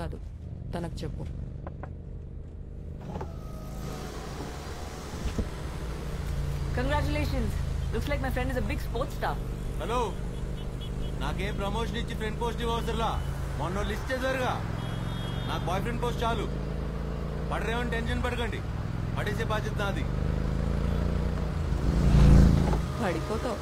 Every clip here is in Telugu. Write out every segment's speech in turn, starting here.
కాదు. తనకు చెప్పు. Congratulations looks like my friend is a big sports star hello నాకేం ప్రమోషన్ ఇచ్చి ఫ్రెండ్ పోస్ట్ ఇవ్వసరులా మొన్న లిస్ట్ చేశారుగా. నాకు బాయ్ ఫ్రెండ్ పోస్ట్ చాలు. పడరేమని టెన్షన్ పడకండి. పడేసే బాధ్యత నాది. పడిపోతావు.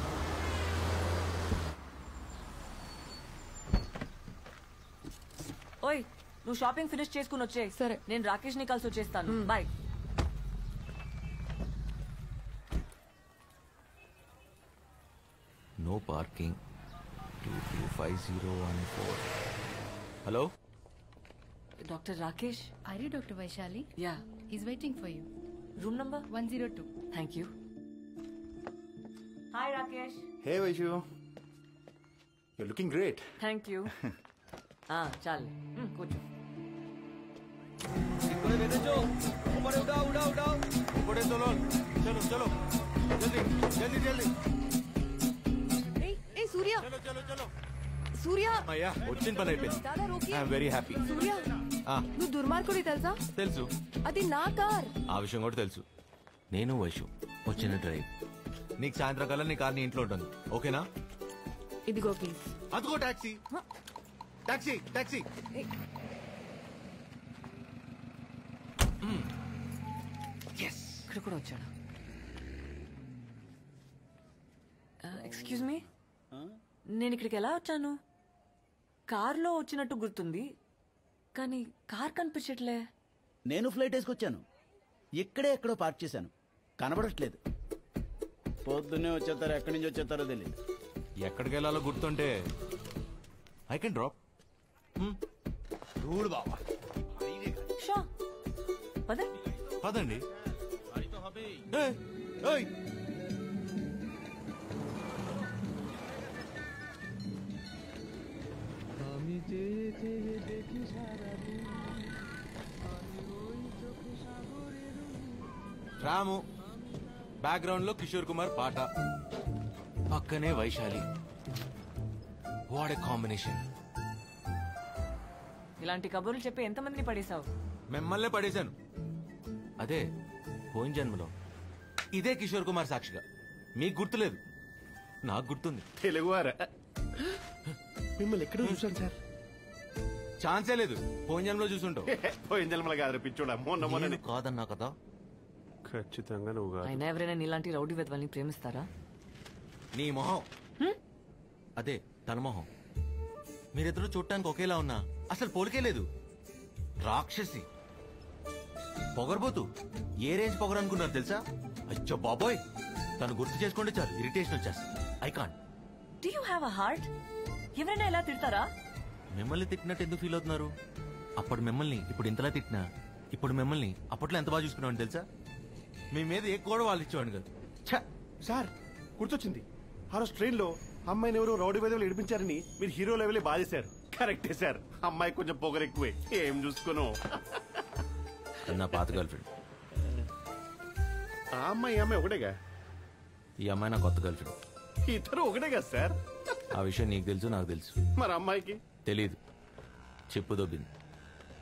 నువ్వు షాపింగ్ ఫినిష్ చేసుకుని వచ్చే. సరే. నేను రాకేష్ని కలిసి వచ్చేస్తాను. Bye. No parking two two five zero one four hello doctor Rakesh you Dr. Vaishali? Yeah He's waiting for you. Room number 102. Thank you hi Rakesh hey Vaishu you looking great thank you చాలు మ్, కూర్చో ऊपर चलो चलो चलो जल्दी जल्दी जल्दी ఏ సూర్య चलो चलो चलो సూర్య అయ్యా వచ్చిన పని అయిపోయింది దాదా రోకి ఐఎమ్ వెరీ హ్యాపీ సూర్య నువ్వు దుర్మార్గుడి తెలుసా తెలుసు అది నా కార్ ఆ విషయం కూడా తెలుసు నేను వైషు వచ్చిన డ్రైవ్ నీకు సాయంత్రం కల్లా నీ కార్ నీ ఇంట్లో ఉంటుంది ఓకేనా ఇదిగో ప్లీజ్ అదిగో టాక్సీ టాక్సీ టాక్సీ ఇక్కడ కూడా వచ్చాడు. Excuse me? నేను ఇక్కడికి ఎలా వచ్చాను? కార్లో వచ్చినట్టు గుర్తుంది కానీ కార్ కనిపించట్లే. నేను ఫ్లైట్ వేసుకొచ్చాను. ఇక్కడే ఎక్కడో పార్క్ చేశాను. కనబడట్లేదు. పొద్దున్నే వచ్చేస్తారు ఎక్కడి నుంచి వచ్చేస్తారో తెలియదు ఎక్కడికి వెళ్ళాలో గుర్తుంటే ఐ కెన్ డ్రాప్ చూడు బాబా షా పదండి ఏయ్, ఏయ్. రాము బ్యాక్గ్రౌండ్లో కిషోర్ కుమార్ పాట. పక్కనే వైశాలి. What a combination. ఇలాంటి కబుర్లు చెప్పి ఎంతమందిని పడేశావు? మిమ్మల్నే పడేశాను. అదే పోయిన జన్మలో ఇదే కిషోర్ కుమార్ సాక్షిగా. మీకు గుర్తులేదు. నాకు గుర్తుంది. తెలుగువారా? మిమ్మల్ని ఎక్కడ చూసాను సార్. ఛాన్సే లేదు. పోయిన జన్మలో చూసుంటావు. పోయిన జన్మల కాదు పిచ్చోడా మొన్న మొన్న నేను కాదన్నా కదా? ఖచ్చితంగా నువ్వు కాదు. అయినా ఎవరైనా నీలాంటి రౌడీ వెధవల్ని ప్రేమిస్తారా? నీ మొహం. అదే తన మొహం. మీరిద్దరూ చూడటానికి ఒకేలా ఉన్నా అసలు పోలికే లేదు. రాక్షసి. పొగరబోతు. ఏ రేంజ్ పొగరు అనుకున్నారు తెలుసా? అచ్చో బాబోయ్! తను గుర్తు చేసుకుంటే చాలు ఇరిటేషన్ వచ్చేస్తుంది. I can't do you have a heart ఎవరైనా ఇలా తిడతారా? మిమ్మల్ని తిట్టినట్టు ఎందుకు ఫీల్ అవుతున్నారు? అప్పుడు మిమ్మల్ని ఇప్పుడు ఇంతలా తిట్టినా? ఇప్పుడు మిమ్మల్ని అప్పట్లో ఎంత బాగా చూసుకున్నామని తెలుసా? మీ మీద ఏ కూడా వాళ్ళు ఇచ్చేవాడిని కాదు. ఛ! సార్ గుర్తొచ్చింది. ఆ రోజు ట్రైన్లో అమ్మాయిని ఎవరో రౌడీ బెదవులు ఏడిపించారని మీరు హీరో లెవెలే బాధేశారు. కరెక్టే సార్ అమ్మాయి కొంచెం పొగరు ఎక్కువే ఏం చూసుకోను నా పాత గర్ల్ ఫ్రెండ్ ఆ అమ్మాయి ఈ అమ్మాయి ఒకటేగా? ఈ అమ్మాయి నా కొత్త గర్ల్ ఫ్రెండ్ ఇద్దరు ఒకటే కదా సార్? ఆ విషయం నీకు తెలుసు నాకు తెలుసు. మరి అమ్మాయికి? తెలీదు. చెప్పు దొబ్బింది.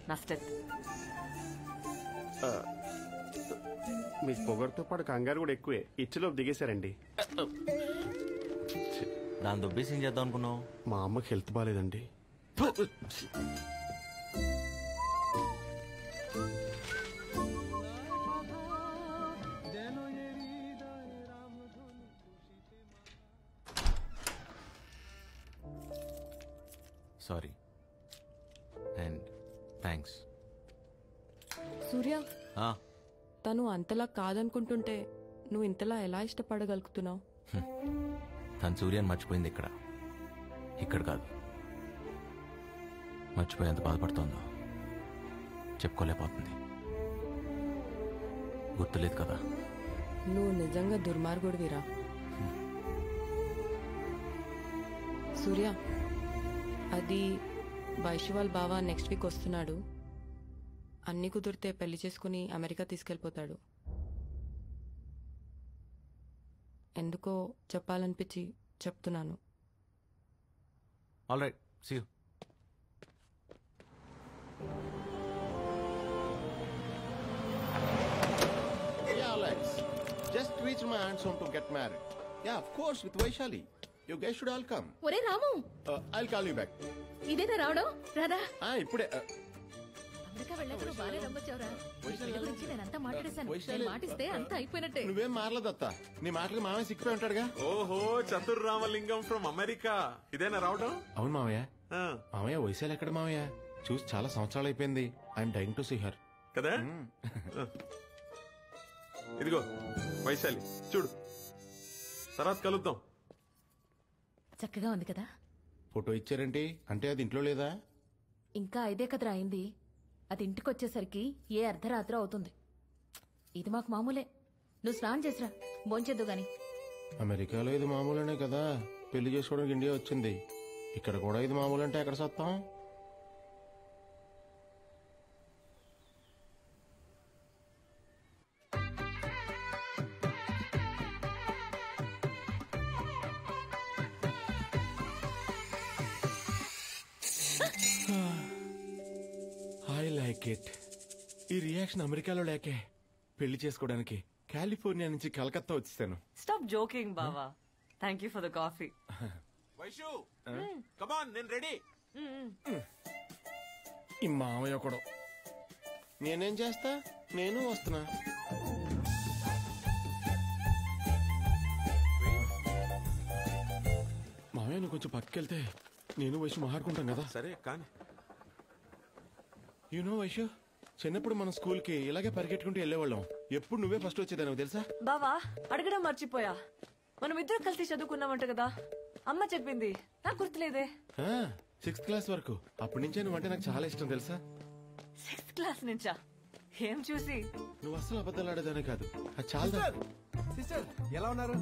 నా స్టెప్ మీ పొగరుతో పాటు కంగారు కూడా ఎక్కువే. ఇచ్చిలో దిగేశారండి. దాని దొబ్బేసి ఏం చేద్దాం అనుకున్నావు? మా అమ్మకి హెల్త్ బాగాలేదండి సారీ. అండ్ థ్యాంక్స్ సూర్య తను అంతలా కాదనుకుంటుంటే నువ్వు ఇంతలా ఎలా ఇష్టపడగలుగుతున్నావు? తన సూర్యాన్ని మర్చిపోయింది ఇక్కడ. ఇక్కడ కాదు. మర్చిపోయేంత బాధపడుతోందో. చెప్పుకోలేకపోతుంది. గుర్తులేదు కదా? నువ్వు నిజంగా దుర్మార్గుడివిరా. సూర్య అది వైశ్వాల్ బావ నెక్స్ట్ వీక్ వస్తున్నాడు అన్ని కుదిరితే పెళ్ళి చేసుకుని అమెరికా తీసుకెళ్ళిపోతాడు ఎందుకో చెప్పాలనిపించి చెప్తున్నాను all right see Yeah, Alex. Just reached my aunt's home to get married. Yeah, of course, with Vaishali. You guys should all come. ఒరే రాము. Uh, I'll call you back. ఇదేనా రావడం రాదా Ah, ఇప్పుడే uh, అమెరికా వెళ్ళాక నువ్వు బాగానే నమ్మొచ్చావురా నీ వైశాలి పెళ్ళి గురించి నేను అంతా మాట్లాడేశాను. వైశాలి- నేను మాటిస్తే అంతా అయిపోయినట్టే. నువ్వేం మారలేదత్త నీ మాటలకు మామయ్య సిక్కిపోయి ఉంటాడుగా? ఓహో చతుర్ రామలింగం ఫ్రమ్ అమెరికా. ఇదేనా రావడం? అవును మామయ్య ఆ, మామయ్య వయసాలు ఎక్కడ మామయ్య చూసి చాలా సంవత్సరాలు అయిపోయింది. I'm dying to see her కదా? ఆ. ఇదిగో వైశాలి చూడు. తర్వాత కలుద్దాం. చక్కగా ఉంది కదా? ఫోటో ఇచ్చారేంటి? అంటే అది ఇంట్లో లేదా? ఇంకా ఐదే కదరా అయింది. అది ఇంటికి వచ్చేసరికి ఏ అర్ధరాత్రి అవుతుంది. ఇది మాకు మామూలే. నువ్వు స్నానం చేసిరా. భోంచేద్దు గాని. అమెరికాలో ఇది మామూలునే కదా. పెళ్ళి చేసుకోవడానికి ఇండియా వచ్చింది. ఇక్కడ కూడా ఇది మామూలు అంటే ఎక్కడ సత్తాం? ఐ లైక్ ఇట్ ఈ రియాక్షన్ అమెరికాలో లేకే పెళ్ళి చేసుకోవడానికి కాలిఫోర్నియా నుంచి కలకత్తా వచ్చేసాను. స్టాప్ జోకింగ్ బావా. Thank you for the coffee Vaishu come on నేను రెడీ ఈ మామయ్య ఒకడు. నేనేం చేస్తా? నేను వస్తున్నా. మామయ్య నువ్వు కొంచెం పక్కకెళ్తే నేను వయసు మాట్లాడుకుంటాం కదా? సరే కానీ యూనో వైషు చిన్నప్పుడు మన స్కూల్కి ఇలాగే పరిగెట్టుకుంటూ వెళ్ళేవాళ్ళం. ఎప్పుడు నువ్వే ఫస్ట్ వచ్చేదాన్ని తెలుసా? బావా అడగడం మర్చిపోయా. మనం ఇద్దరు కలిసి చదువుకున్నామంట కదా. అమ్మ చెప్పింది. నాకు గుర్తులేదే. సిక్స్త్ క్లాస్ వరకు. అప్పటి నుంచే నువ్వంటే నాకు చాలా ఇష్టం తెలుసా? సిక్స్త్ క్లాస్ నుంచా? ఏం చూసి? నువ్వు అస్సలు అబద్ధాలు ఆడేదానే కాదు. అది చాలా సిస్టర్ ఎలా ఉన్నారు?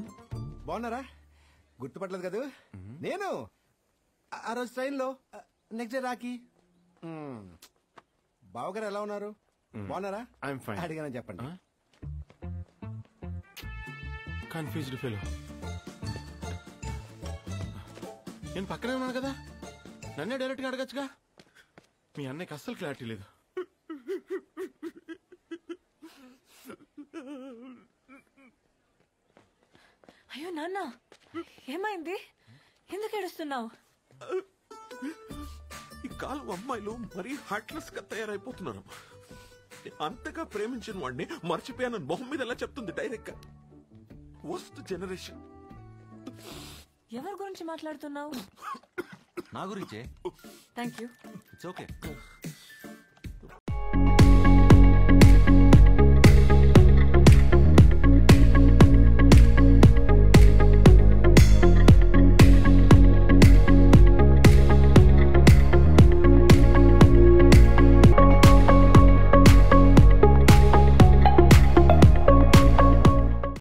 బాగున్నారా? గుర్తుపట్టలేదు కదా? నేను? ఆ- రోజు ట్రైన్లో నెక్స్ట్ డే రాకి. బావగారు ఎలా ఉన్నారు? బాగున్నారా? ఐఎమ్ ఫైన్ అడిగానని చెప్పండి. కన్ఫ్యూజ్డ్ ఫెలో నేను పక్కనే ఉన్నాను కదా. నన్నే డైరెక్ట్గా అడగచ్చుగా? మీ అన్నయ్యకి అస్సలు క్లారిటీ లేదు. అయ్యో నాన్న. ఏమైంది? ఎందుకు ఏడుస్తున్నావు? కాలం అమ్మాయిలు మరీ హార్ట్లెస్గా తయారైపోతున్నారు. అంతగా ప్రేమించిన వాడిని మర్చిపోయానని మొహం మీద ఎలా చెప్తుంది డైరెక్ట్గా? వస్ట్ జనరేషన్ ఎవరి గురించి మాట్లాడుతున్నావు? నా గురించే? Thank you it's okay